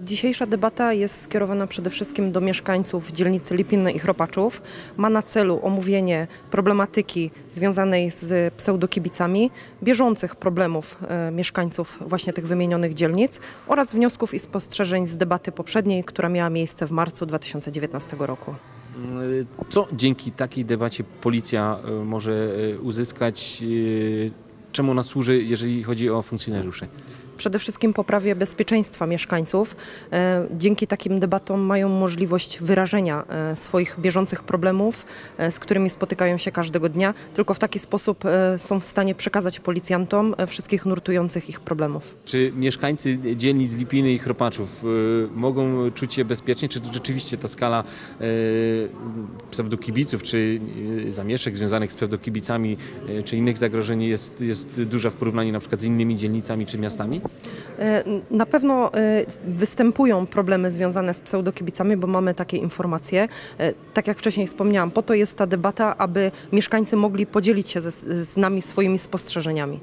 Dzisiejsza debata jest skierowana przede wszystkim do mieszkańców dzielnicy Lipinne i Chropaczów. Ma na celu omówienie problematyki związanej z pseudokibicami, bieżących problemów e, mieszkańców właśnie tych wymienionych dzielnic oraz wniosków i spostrzeżeń z debaty poprzedniej, która miała miejsce w marcu 2019 roku. Co dzięki takiej debacie policja e, może e, uzyskać? Czemu ona służy, jeżeli chodzi o funkcjonariuszy? Przede wszystkim poprawie bezpieczeństwa mieszkańców. E, Dzięki takim debatom mają możliwość wyrażenia e, swoich bieżących problemów, e, z którymi spotykają się każdego dnia. Tylko w taki sposób są w stanie przekazać policjantom wszystkich nurtujących ich problemów. Czy mieszkańcy dzielnic Lipiny i Chropaczów mogą czuć się bezpiecznie? Czy rzeczywiście ta skala pseudokibiców, czy zamieszek związanych z pseudokibicami, czy innych zagrożeń jest, jest duża w porównaniu na przykład z innymi dzielnicami czy miastami? E, Na pewno e, występują problemy związane z pseudokibicami, bo mamy takie informacje. E, Tak jak wcześniej wspomniałam, po to jest ta debata, aby mieszkańcy mogli podzielić się z nami swoimi spostrzeżeniami.